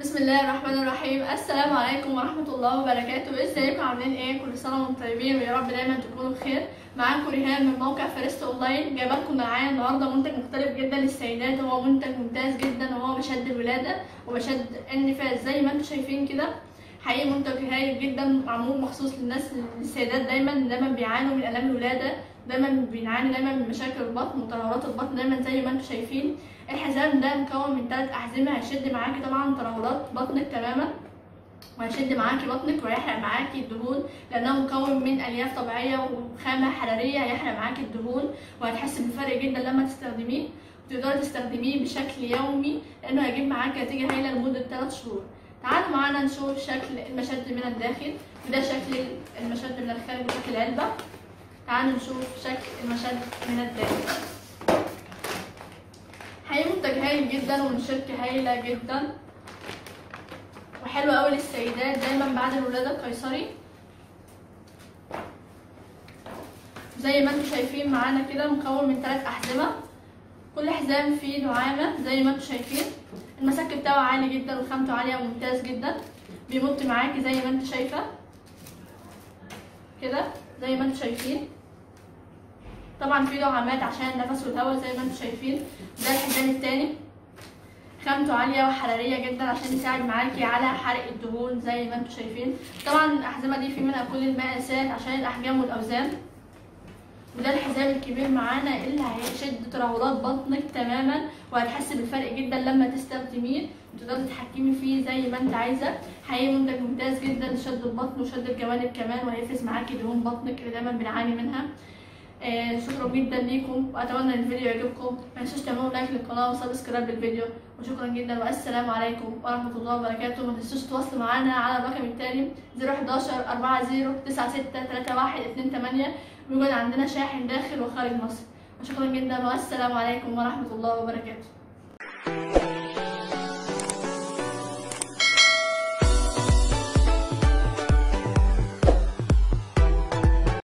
بسم الله الرحمن الرحيم. السلام عليكم ورحمة الله وبركاته. إزيكم؟ عاملين إيه؟ كل سنة وأنتم طيبين. ويا رب دايما تكونوا بخير. معاكم ريهام من موقع فارست أونلاين. جايبه لكم معايا النهارده منتج مختلف جدا للسيدات. وهو منتج ممتاز جدا. وهو مشد الولادة. ومشد النفاس زي ما أنتم شايفين كده. حقيقي منتج هايل جدا معمول مخصوص للناس للسيدات دايما دايما بيعانوا من الام الولادة دايما بنعاني دايما من مشاكل البطن وترهلات البطن دايما زي ما أنتم شايفين. الحزام ده مكون من ثلاث أحزمة هيشد معاكي طبعا ترهلات بطنك تماما وهيشد معاكي بطنك وهيحرق معاكي الدهون لأنه مكون من ألياف طبيعية وخامة حرارية هيحرق معاكي الدهون وهتحسي بفرق جدا لما تستخدميه وتقدري تستخدميه بشكل يومي لأنه هيجيب معاكي نتيجة هايلة لمدة 3 شهور. تعالوا معانا نشوف شكل المشد من الداخل وده شكل المشد من الخارج وشكل العلبة. تعالوا نشوف شكل المشد من الداخل. حقيقي منتج هايل جدا ومن شركة هايلة جدا. وحلو قوي للسيدات دايما بعد الولادة القيصري. زي ما أنتم شايفين معانا كده مكون من ثلاث أحزمة. كل حزام فيه دعامة زي ما أنتم شايفين. المسك بتاعه عالي جدا وخامته عالية وممتاز جدا. بيمط معاكي زي ما انت شايفة. كده زي ما أنتم شايفين. طبعا في دعامات عشان النفس والهواء زي ما أنتم شايفين. ده الحزام التاني. خامته عالية وحرارية جدا عشان يساعد معاكي على حرق الدهون زي ما أنتم شايفين. طبعا الأحزمة دي في منها كل المقاسات عشان الأحجام والأوزان وده الحزام الكبير معانا اللي هيشد ترهلات بطنك تماما وهتحسي بالفرق جدا لما تستخدميه. وتقدري تتحكمي فيه زي ما انت عايزة. حقيقي منتج ممتاز جدا لشد البطن وشد الجوانب كمان وهيفرز معاكي دهون بطنك اللي دايما بنعاني منها. شكرا جدا ليكم. وأتمنى إن الفيديو يعجبكم. ما تنسوش تعملوا like للقناة و subscribe للفيديو. وشكرا جدا. والسلام عليكم ورحمة الله وبركاته. ما تنسوش تتواصلوا معانا على الرقم التالي 011 40 96 31 28 بيكون عندنا شاحن داخل وخارج مصر. وشكرا جدا. والسلام عليكم ورحمة الله وبركاته.